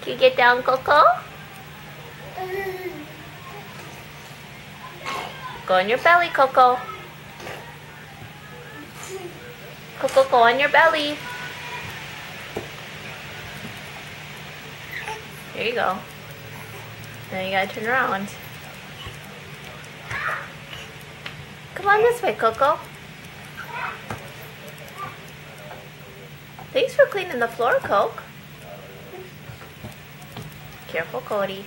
Can you get down, Coco? Go on your belly, Coco. Coco, go on your belly. There you go. Now you gotta turn around. Come on this way, Coco. Thanks for cleaning the floor, Coke. Careful, Cody.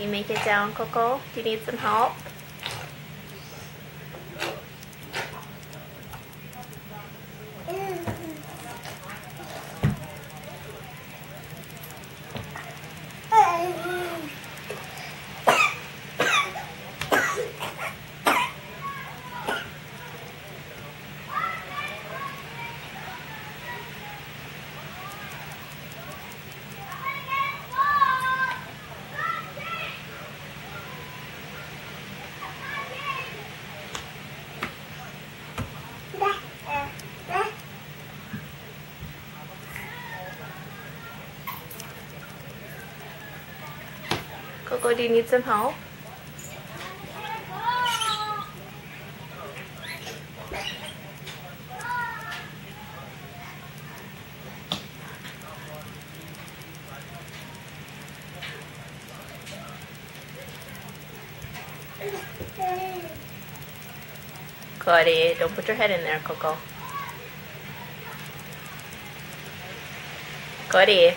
You make it down, Coco? Do you need some help? Coco, do you need some help? Cody, don't put your head in there, Coco. Cody.